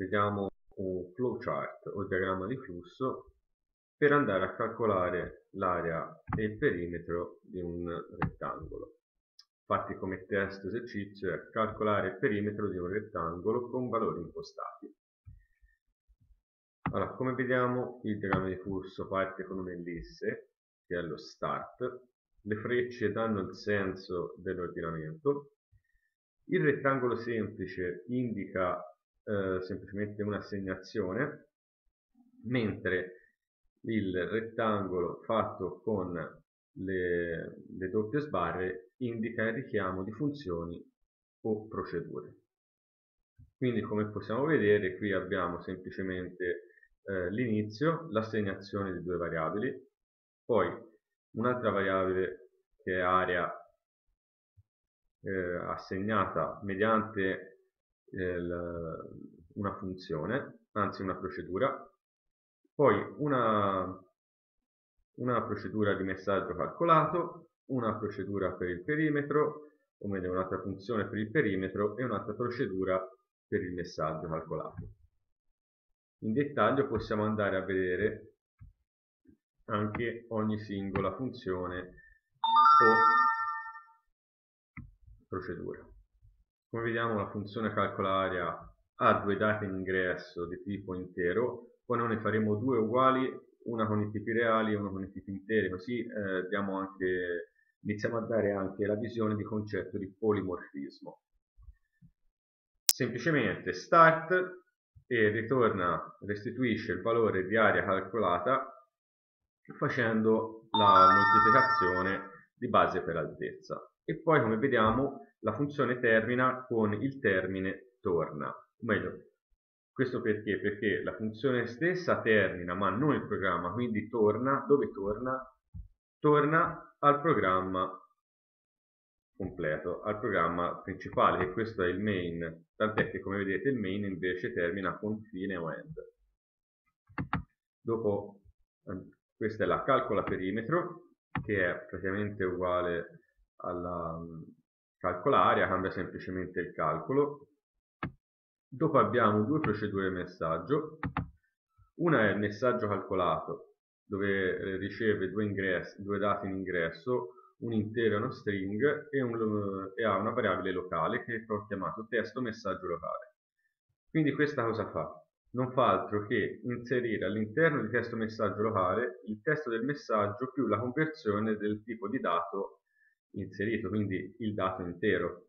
vediamo un flowchart o diagramma di flusso per andare a calcolare l'area e il perimetro di un rettangolo. Infatti come test esercizio è calcolare il perimetro di un rettangolo con valori impostati. Allora, come vediamo il diagramma di flusso parte con un'ellisse, che è lo start, le frecce danno il senso dell'ordinamento, il rettangolo semplice indica eh, semplicemente un'assegnazione, mentre il rettangolo fatto con le, le doppie sbarre indica il richiamo di funzioni o procedure. Quindi come possiamo vedere qui abbiamo semplicemente eh, l'inizio, l'assegnazione di due variabili, poi un'altra variabile che è area eh, assegnata mediante una funzione, anzi una procedura, poi una, una procedura di messaggio calcolato, una procedura per il perimetro, o meglio un'altra funzione per il perimetro e un'altra procedura per il messaggio calcolato. In dettaglio possiamo andare a vedere anche ogni singola funzione o procedura. Come vediamo la funzione calcolaria ha due dati in ingresso di tipo intero poi noi ne faremo due uguali, una con i tipi reali e una con i tipi interi, così eh, anche, iniziamo a dare anche la visione di concetto di polimorfismo. Semplicemente start e ritorna, restituisce il valore di area calcolata facendo la moltiplicazione di base per altezza. E poi come vediamo la funzione termina con il termine torna, o meglio questo perché? Perché la funzione stessa termina, ma non il programma, quindi torna, dove torna? Torna al programma completo, al programma principale, che questo è il main, tant'è che come vedete il main invece termina con fine o end. Dopo, questa è la calcola perimetro, che è praticamente uguale alla calcolaria, cambia semplicemente il calcolo, Dopo abbiamo due procedure messaggio, una è il messaggio calcolato dove eh, riceve due, ingressi, due dati in ingresso, un intero e uno string e, un, e ha una variabile locale che ho chiamato testo messaggio locale. Quindi questa cosa fa? Non fa altro che inserire all'interno di testo messaggio locale il testo del messaggio più la conversione del tipo di dato inserito, quindi il dato intero.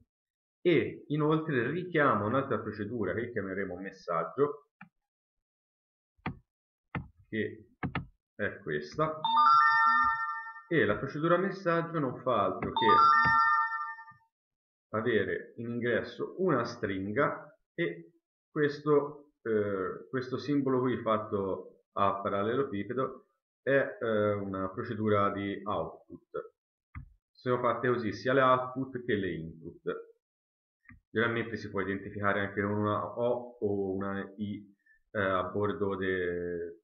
E inoltre richiama un'altra procedura che chiameremo messaggio che è questa. E la procedura messaggio non fa altro che avere in ingresso una stringa e questo, eh, questo simbolo qui fatto a parallelepipedo è eh, una procedura di output sono fatte così sia le output che le input Generalmente si può identificare anche con una O o una I eh, a bordo de,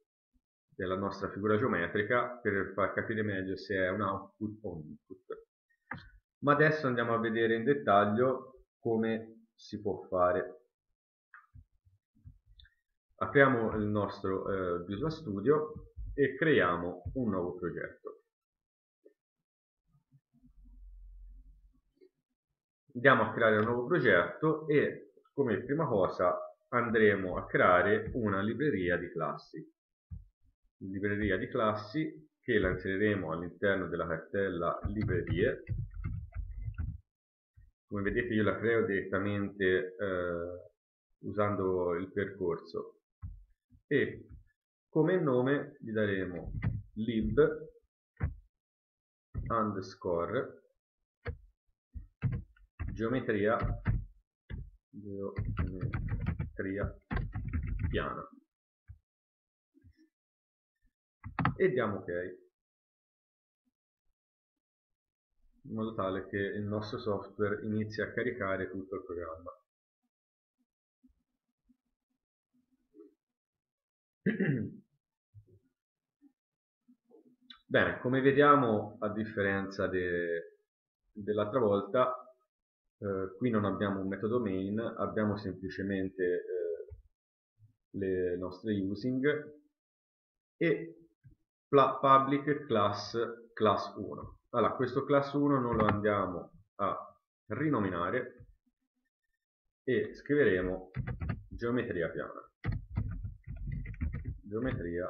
della nostra figura geometrica per far capire meglio se è un output o un input. Ma adesso andiamo a vedere in dettaglio come si può fare. Apriamo il nostro eh, Visual Studio e creiamo un nuovo progetto. Andiamo a creare un nuovo progetto e come prima cosa andremo a creare una libreria di classi. Libreria di classi che la inseriremo all'interno della cartella librerie. Come vedete io la creo direttamente eh, usando il percorso. E come nome gli daremo lib underscore geometria geometria piana. E diamo ok. In modo tale che il nostro software inizi a caricare tutto il programma. Bene, come vediamo, a differenza de, dell'altra volta, eh, qui non abbiamo un metodo main, abbiamo semplicemente eh, le nostre using e public class class 1 allora questo class 1 non lo andiamo a rinominare e scriveremo geometria piana. Geometria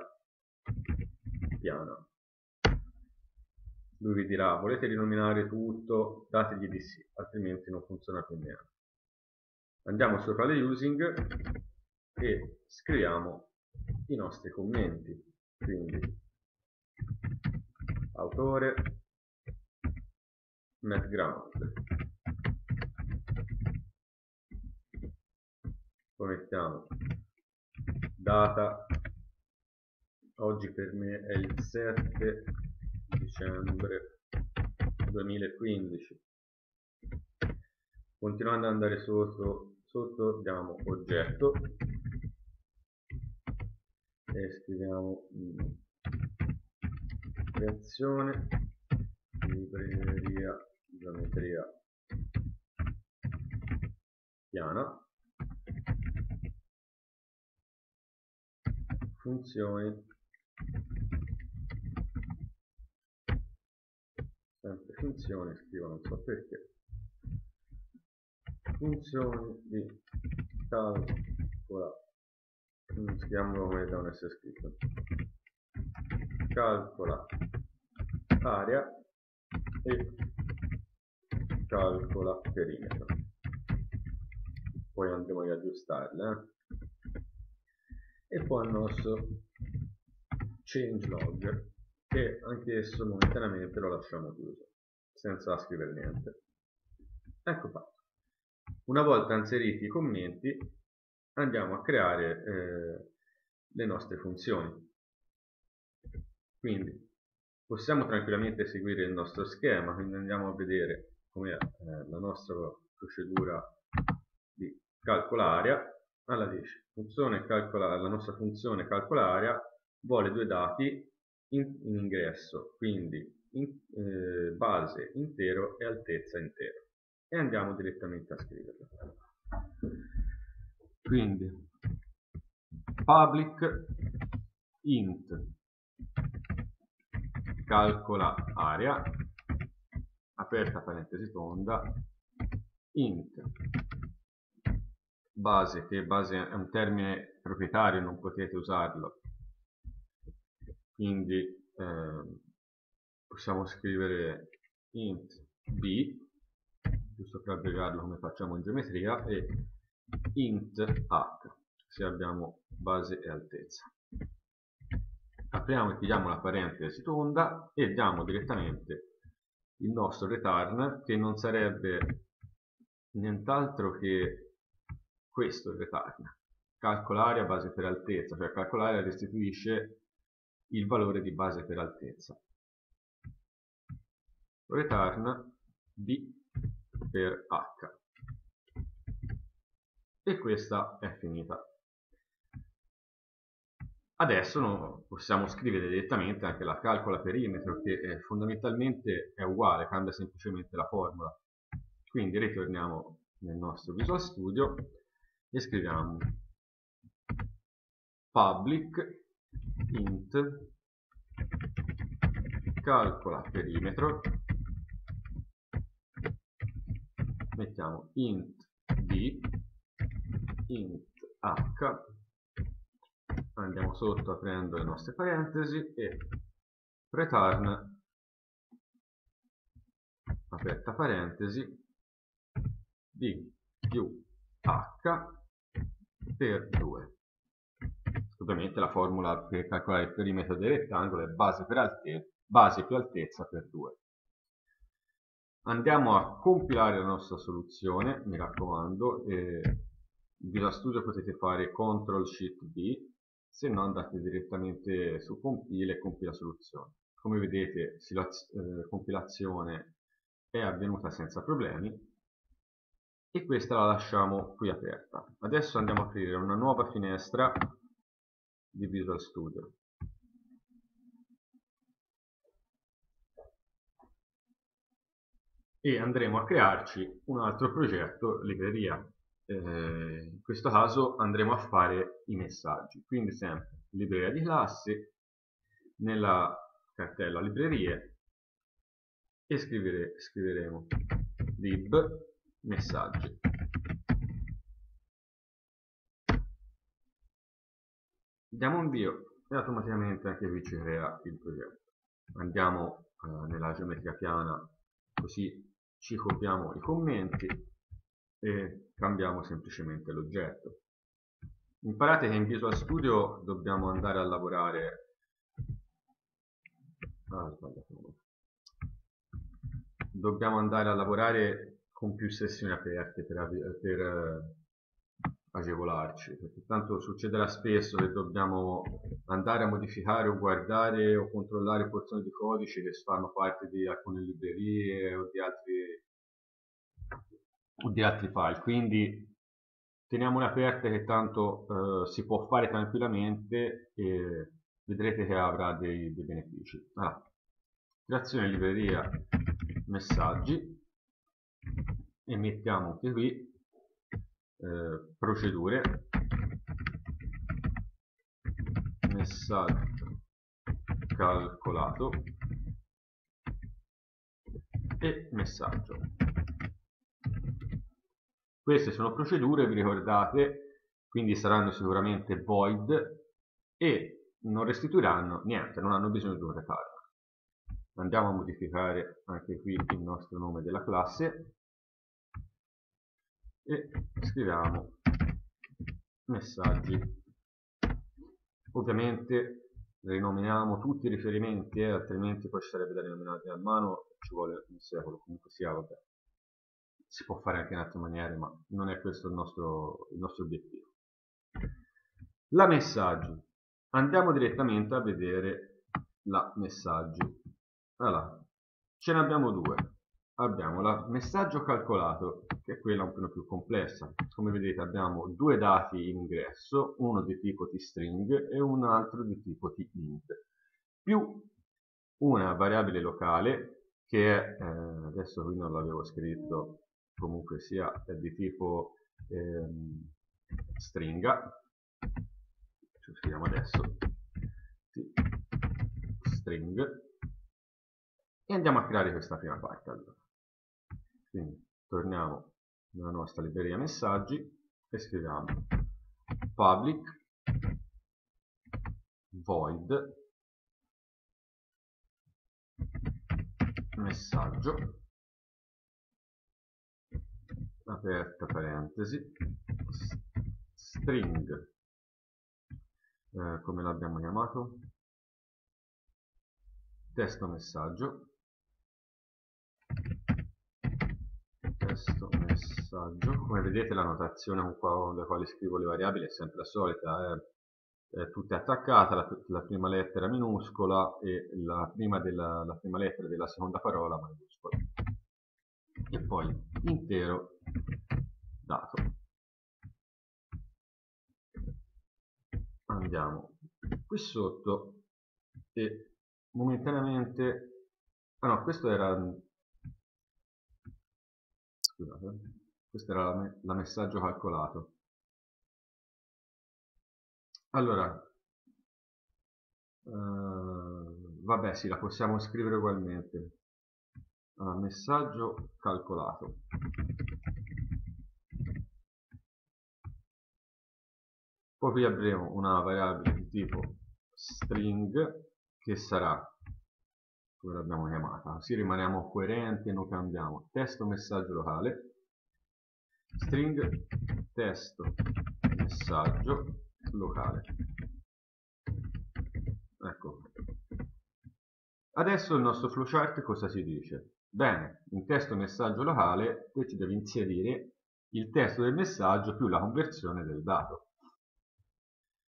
piana lui vi dirà volete rinominare tutto? Dategli di sì altrimenti non funziona più niente. Andiamo sopra le using e scriviamo i nostri commenti. Quindi autore background poi mettiamo. Data oggi per me è il 7 dicembre 2015 continuando ad andare sotto, sotto diamo oggetto. E scriviamo mm, creazione libreria geometria piana. Funzioni sempre funzioni scrivo non so perché. Funzioni di calcola. Scriviamolo come devono essere scritto. Calcola area e calcola perimetro. Poi andremo ad aggiustarle eh? e poi il nostro changelog che anche esso momentaneamente lo lasciamo chiuso senza scrivere niente. Ecco fatto una volta inseriti i commenti andiamo a creare eh, le nostre funzioni. Quindi possiamo tranquillamente seguire il nostro schema quindi andiamo a vedere come eh, la nostra procedura di calcola area alla 10 funzione calcola, la nostra funzione calcola area vuole due dati ingresso. Quindi in, eh, base intero e altezza intero. E andiamo direttamente a scriverlo. Quindi public int. Calcola area. Aperta parentesi tonda. Int. Base che base è un termine proprietario non potete usarlo quindi eh, possiamo scrivere int b giusto per abbreviarlo come facciamo in geometria e int h se abbiamo base e altezza. Apriamo e chiudiamo la parentesi tonda e diamo direttamente il nostro return che non sarebbe nient'altro che questo return. Calcolare a base per altezza cioè calcolare restituisce il valore di base per altezza. Return b per h. E questa è finita. Adesso no, possiamo scrivere direttamente anche la calcola perimetro che eh, fondamentalmente è uguale, cambia semplicemente la formula. Quindi ritorniamo nel nostro Visual Studio e scriviamo public int calcola perimetro mettiamo int d int h andiamo sotto aprendo le nostre parentesi e return aperta parentesi di più h per 2 ovviamente la formula per calcolare il perimetro del rettangolo è base, per alte, base più altezza per 2 andiamo a compilare la nostra soluzione mi raccomando eh, in Visual Studio potete fare CTRL SHIFT B se no andate direttamente su compile e compila soluzione. Come vedete la eh, compilazione è avvenuta senza problemi e questa la lasciamo qui aperta. Adesso andiamo a aprire una nuova finestra di Visual Studio. E andremo a crearci un altro progetto libreria. Eh, in questo caso andremo a fare i messaggi. Quindi sempre libreria di classe nella cartella librerie e scrivere, scriveremo lib messaggi. Diamo un invio e automaticamente anche qui ci crea il progetto. Andiamo eh, nella geometria piana così ci copiamo i commenti e cambiamo semplicemente l'oggetto. Imparate che in Visual Studio dobbiamo andare a lavorare. Ah, dobbiamo andare a lavorare con più sessioni aperte per, per eh, agevolarci perché tanto succederà spesso che dobbiamo andare a modificare o guardare o controllare porzioni di codice che fanno parte di alcune librerie o di altri, o di altri file. Quindi teniamole aperte che tanto eh, si può fare tranquillamente e vedrete che avrà dei, dei benefici. Ah, creazione libreria messaggi e mettiamo anche qui eh, procedure. Messaggio calcolato e messaggio. Queste sono procedure, vi ricordate, quindi saranno sicuramente void e non restituiranno niente, non hanno bisogno di un retardo. Andiamo a modificare anche qui il nostro nome della classe e scriviamo messaggi. Ovviamente rinominiamo tutti i riferimenti, eh, altrimenti poi sarebbe da rinominare a mano, ci vuole un secolo, comunque sia, vabbè. Si può fare anche in altre maniere ma non è questo il nostro, il nostro obiettivo. La messaggi. Andiamo direttamente a vedere la messaggi. Allora ce ne abbiamo due abbiamo la messaggio calcolato che è quella un po' più complessa. Come vedete abbiamo due dati in ingresso uno di tipo tstring e un altro di tipo tint più una variabile locale che è eh, adesso qui non l'avevo scritto comunque sia di tipo ehm, stringa. Ci scriviamo adesso. String. E andiamo a creare questa prima parte allora. Quindi torniamo nella nostra libreria messaggi e scriviamo public void messaggio aperta parentesi string eh, come l'abbiamo chiamato? Testo messaggio testo messaggio. Come vedete la notazione con la quale scrivo le variabili è sempre la solita è, è tutta attaccata la, la, prima lettera minuscola e la prima, della, la prima lettera della seconda parola maiuscola. E poi intero dato. Andiamo qui sotto e momentaneamente ah no questo era scusate questo era la, la messaggio calcolato. Allora Uh, vabbè sì la possiamo scrivere ugualmente. Uh, messaggio calcolato. Poi qui avremo una variabile di tipo string che sarà come l'abbiamo chiamata così rimaniamo coerenti e non cambiamo. Testo messaggio locale. String testo messaggio locale. Ecco. Adesso il nostro flowchart cosa si dice? bene, in testo messaggio locale tu ci devi inserire il testo del messaggio più la conversione del dato.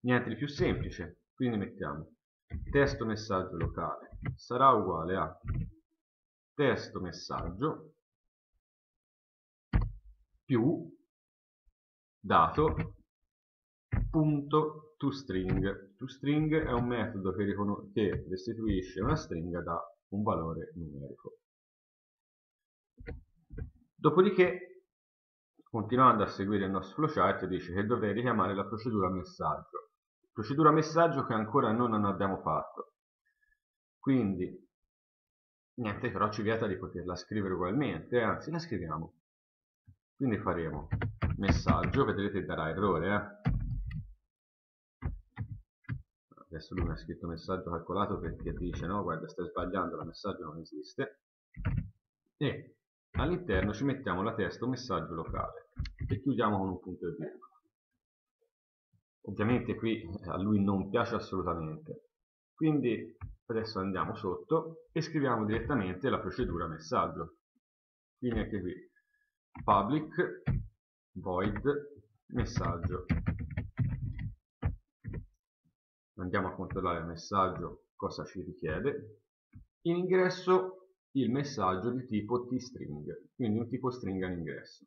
Niente di più semplice quindi mettiamo testo messaggio locale sarà uguale a testo messaggio più dato punto toString toString è un metodo che, che restituisce una stringa da un valore numerico. Dopodiché continuando a seguire il nostro flowchart dice che dovrei richiamare la procedura messaggio. Procedura messaggio che ancora non abbiamo fatto quindi niente però ci vieta di poterla scrivere ugualmente anzi la scriviamo. Quindi faremo messaggio vedrete darà errore eh? adesso lui mi ha scritto messaggio calcolato perché dice no guarda stai sbagliando la messaggio non esiste. E all'interno ci mettiamo la testa messaggio locale e chiudiamo con un punto e virgola ovviamente qui a lui non piace assolutamente. Quindi adesso andiamo sotto e scriviamo direttamente la procedura messaggio. Quindi anche qui. Public void messaggio. Andiamo a controllare il messaggio cosa ci richiede. In ingresso il messaggio di tipo tstring quindi un tipo stringa in ingresso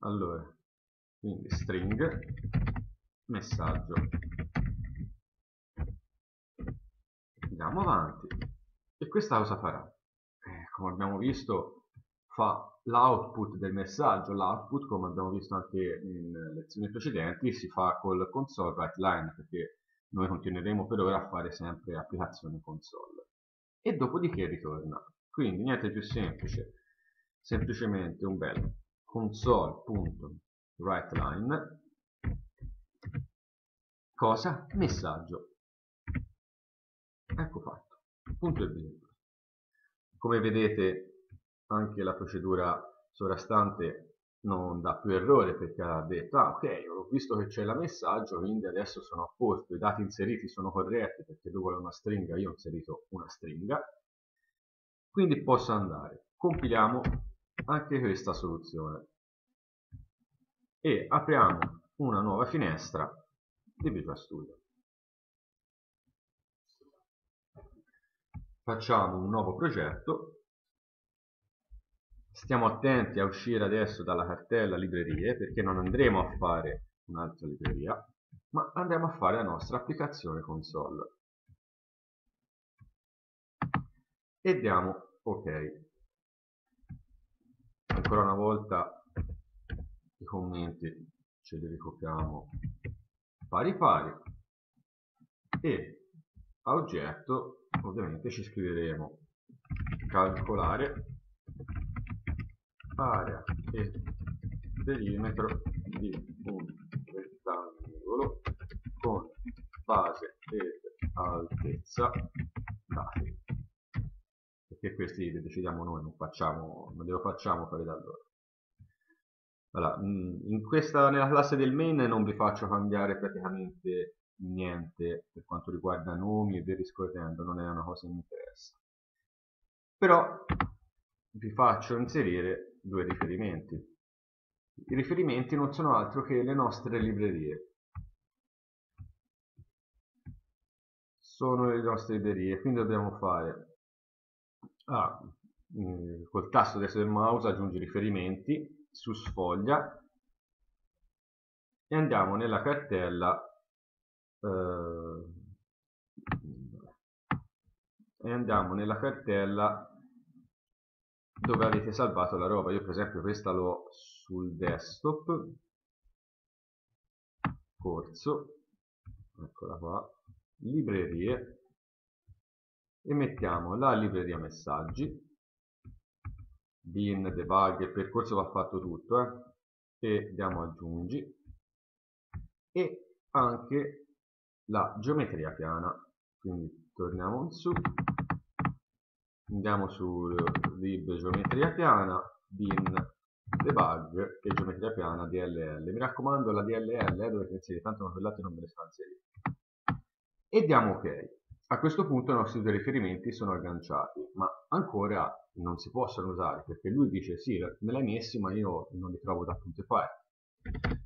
allora quindi string messaggio andiamo avanti. E questa cosa farà? Eh, come abbiamo visto fa l'output del messaggio. L'output come abbiamo visto anche in lezioni precedenti si fa col console write line perché noi continueremo per ora a fare sempre applicazioni console. E dopodiché ritorna. Quindi niente più semplice. Semplicemente un bel console.writeLine cosa? messaggio ecco fatto. Punto e virgola come vedete anche la procedura sovrastante non dà più errore perché ha detto ah ok ho visto che c'è la messaggio quindi adesso sono a posto i dati inseriti sono corretti perché lui vuole una stringa io ho inserito una stringa. Quindi posso andare. Compiliamo anche questa soluzione. E apriamo una nuova finestra di Visual Studio facciamo un nuovo progetto. Stiamo attenti a uscire adesso dalla cartella librerie perché non andremo a fare un'altra libreria ma andremo a fare la nostra applicazione console. E diamo ok. Ancora una volta i commenti ce li ricopiamo pari pari. E a oggetto ovviamente ci scriveremo. Calcolare area e perimetro di un rettangolo con base ed altezza dati. Perché questi li decidiamo noi non, facciamo, non glielo facciamo fare da loro. Allora, in questa, nella classe del main non vi faccio cambiare praticamente niente per quanto riguarda nomi e via discorrendo non è una cosa che mi interessa però vi faccio inserire due riferimenti. I riferimenti non sono altro che le nostre librerie. Sono le nostre librerie, quindi dobbiamo fare ah, col tasto destro del mouse aggiungi riferimenti su sfoglia e andiamo nella cartella e andiamo nella cartella dove avete salvato la roba. Io per esempio questa l'ho sul desktop. Corso. Eccola qua. Librerie. E mettiamo la libreria messaggi. Bin debug il percorso va fatto tutto eh? e diamo aggiungi. E anche la geometria piana. Quindi torniamo su. Andiamo su lib geometria piana bin debug e geometria piana dll. Mi raccomando la dll eh, dovete inserire tanto non quell'altro non me le fa inserire e diamo ok. A questo punto i nostri due riferimenti sono agganciati ma ancora non si possono usare perché lui dice sì me l'hai messi ma io non li trovo da punto e fare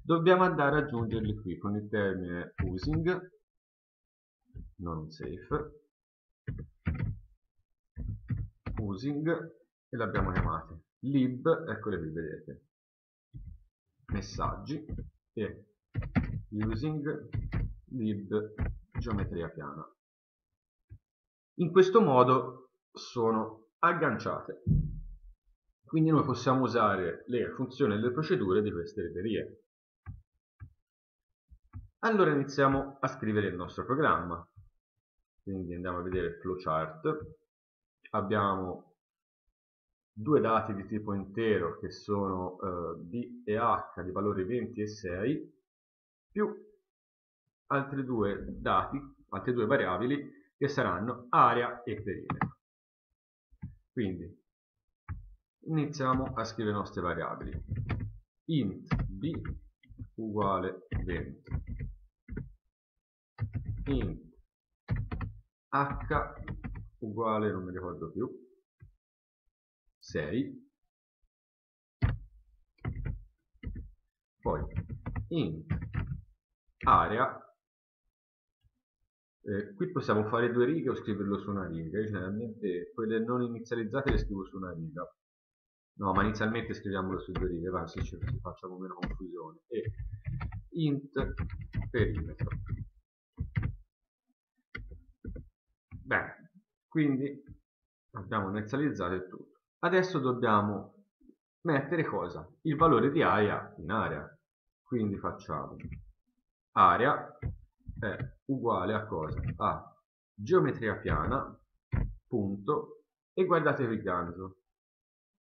dobbiamo andare ad aggiungerli qui con il termine using non safe. Using e l'abbiamo chiamati. Lib, eccole qui vedete. Messaggi e using lib geometria piana. In questo modo sono agganciate. Quindi noi possiamo usare le funzioni e le procedure di queste librerie. Allora iniziamo a scrivere il nostro programma. Quindi andiamo a vedere flowchart. Abbiamo due dati di tipo intero che sono eh, b e h di valori 20 e 6 più altri due dati, altre due variabili che saranno area e perimetro. Quindi iniziamo a scrivere le nostre variabili. int b uguale 20 int h uguale, non mi ricordo più, 6 poi int area eh, qui possiamo fare due righe o scriverlo su una riga. Generalmente quelle non inizializzate le scrivo su una riga. No ma inizialmente scriviamolo su due righe va, se ci facciamo meno confusione. E int perimetro bene quindi abbiamo inizializzato il tutto adesso dobbiamo mettere cosa? il valore di area in area quindi facciamo area è uguale a cosa? a geometria piana punto e guardate il ganzo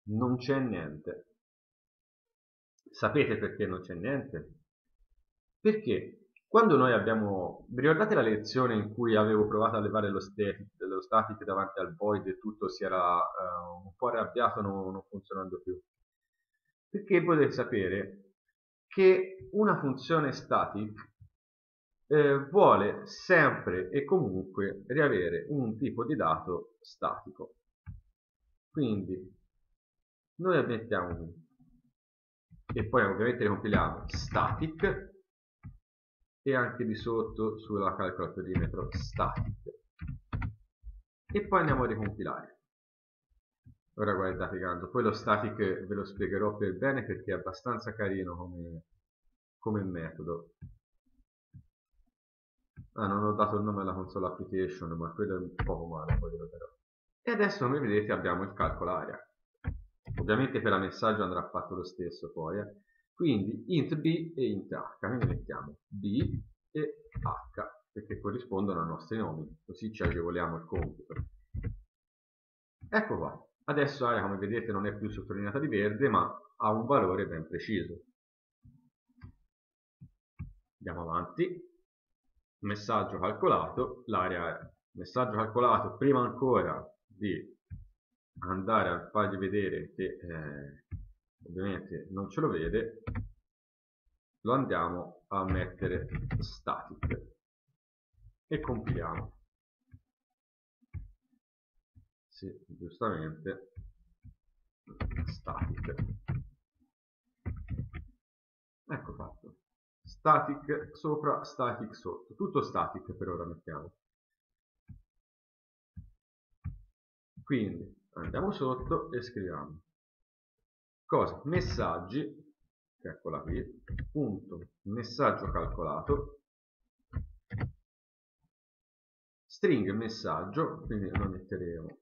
non c'è niente sapete perché non c'è niente? perché quando noi abbiamo vi ricordate la lezione in cui avevo provato a levare lo static, lo static davanti al void e tutto si era uh, un po' arrabbiato non, non funzionando più perché potete sapere che una funzione static eh, vuole sempre e comunque riavere un tipo di dato statico. Quindi noi mettiamo e poi ovviamente ricompiliamo static e anche di sotto sulla calcola perimetro static e poi andiamo a ricompilare. Ora guardate tanto poi lo static ve lo spiegherò per bene perché è abbastanza carino come, come metodo. Ah non ho dato il nome alla console application ma quello è un poco male poi lo darò. E adesso come vedete abbiamo il calcolo area ovviamente per la messaggio andrà fatto lo stesso poi eh. Quindi int b e int h quindi mettiamo b e h perché corrispondono ai nostri nomi così ci agevoliamo il computo ecco qua. Adesso area come vedete non è più sottolineata di verde ma ha un valore ben preciso. Andiamo avanti. Messaggio calcolato, l'area messaggio calcolato prima ancora di andare a fargli vedere che eh, ovviamente non ce lo vede. Lo andiamo a mettere static. E compiliamo. Sì, giustamente. Static. Ecco fatto. Static sopra, static sotto, tutto static per ora mettiamo. Quindi andiamo sotto e scriviamo cosa? Messaggi, eccola qui, punto messaggio calcolato, string messaggio, quindi noi metteremo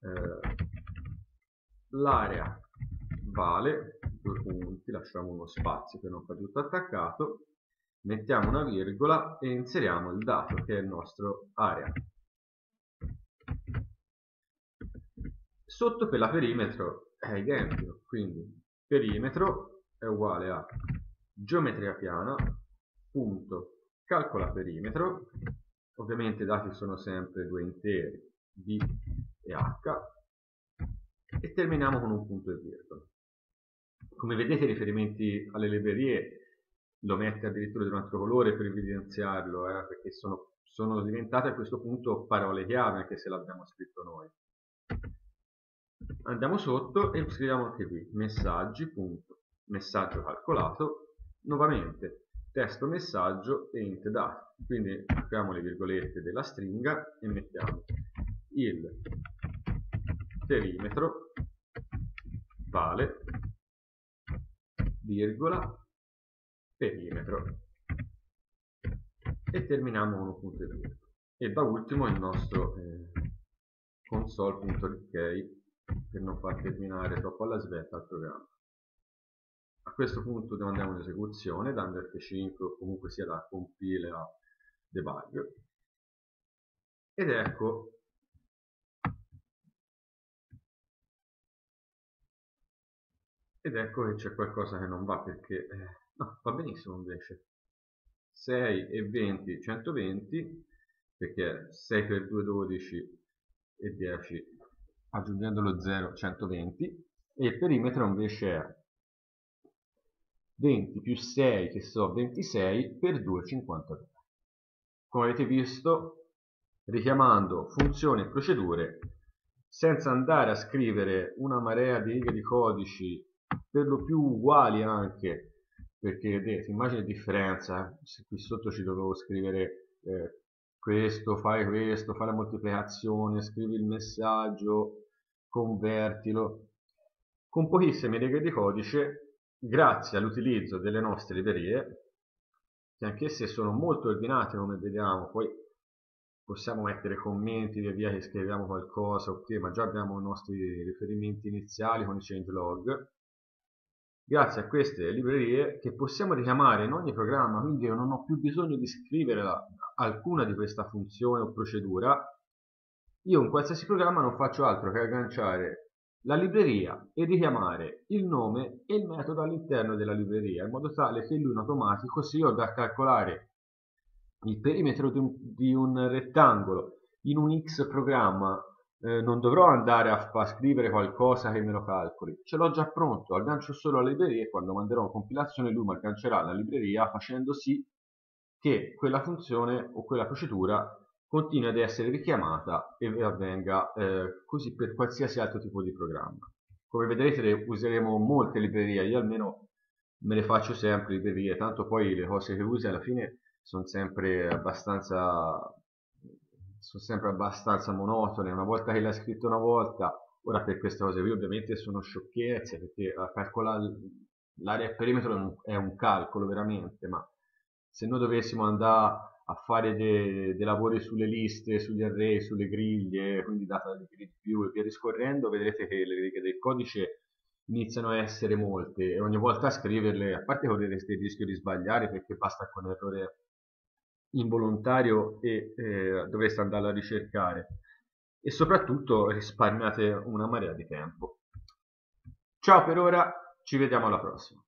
eh, l'area vale due punti, lasciamo uno spazio che non fa tutto attaccato, mettiamo una virgola e inseriamo il dato che è il nostro area. Sotto per la perimetro è identico, quindi perimetro è uguale a geometria piana, punto, calcola perimetro, ovviamente i dati sono sempre due interi, b e h, e terminiamo con un punto e virgola. Come vedete i riferimenti alle librerie lo mette addirittura di un altro colore per evidenziarlo, eh, perché sono, sono diventate a questo punto parole chiave anche se l'abbiamo scritto noi. Andiamo sotto e scriviamo anche qui messaggi, punto, messaggio calcolato, nuovamente testo messaggio e int data. Quindi apriamo le virgolette della stringa e mettiamo il perimetro vale virgola, perimetro e terminiamo con un punto e virgola. E da ultimo il nostro eh, console.ok per non far terminare troppo alla svelta il programma. A questo punto andiamo in esecuzione dando F5 o comunque sia da compile a debug ed ecco ed ecco che c'è qualcosa che non va perché eh, no, va benissimo invece 6 e 20 120 perché 6 per 2 12 e 10 aggiungendo lo 0 120 e il perimetro invece è 20 più 6 che so 26 per 2 53 come avete visto richiamando funzioni e procedure senza andare a scrivere una marea di righe di codici per lo più uguali anche perché vedete immagine differenza se qui sotto ci dovevo scrivere eh, questo, fai questo, fai la moltiplicazione, scrivi il messaggio, convertilo. Con pochissime righe di codice grazie all'utilizzo delle nostre librerie che anch'esse sono molto ordinate come vediamo poi possiamo mettere commenti via via che scriviamo qualcosa ok ma già abbiamo i nostri riferimenti iniziali con i changelog. Grazie a queste librerie che possiamo richiamare in ogni programma quindi io non ho più bisogno di scrivere alcuna di questa funzione o procedura io in qualsiasi programma non faccio altro che agganciare la libreria e richiamare il nome e il metodo all'interno della libreria in modo tale che lui in automatico se io ho da calcolare il perimetro di un, di un rettangolo in un X programma eh, non dovrò andare a, a, scrivere qualcosa che me lo calcoli, ce l'ho già pronto, aggancio solo la libreria e quando manderò una compilazione lui mi aggancerà la libreria facendo sì che quella funzione o quella procedura continui ad essere richiamata e avvenga eh, così per qualsiasi altro tipo di programma. Come vedrete useremo molte librerie, io almeno me le faccio sempre librerie, tanto poi le cose che usi alla fine sono sempre abbastanza sono sempre abbastanza monotone, una volta che l'hai scritto una volta, ora per queste cose qui ovviamente sono sciocchezze, perché calcolare l'area perimetro è un calcolo veramente, ma se noi dovessimo andare a fare dei, dei lavori sulle liste, sugli array, sulle griglie, quindi data di grid view e via discorrendo, vedrete che le righe del codice iniziano a essere molte e ogni volta a scriverle, a parte correreste il rischio di sbagliare perché basta con un errore involontario e eh, dovreste andarlo a ricercare e soprattutto risparmiate una marea di tempo. Ciao per ora, ci vediamo alla prossima.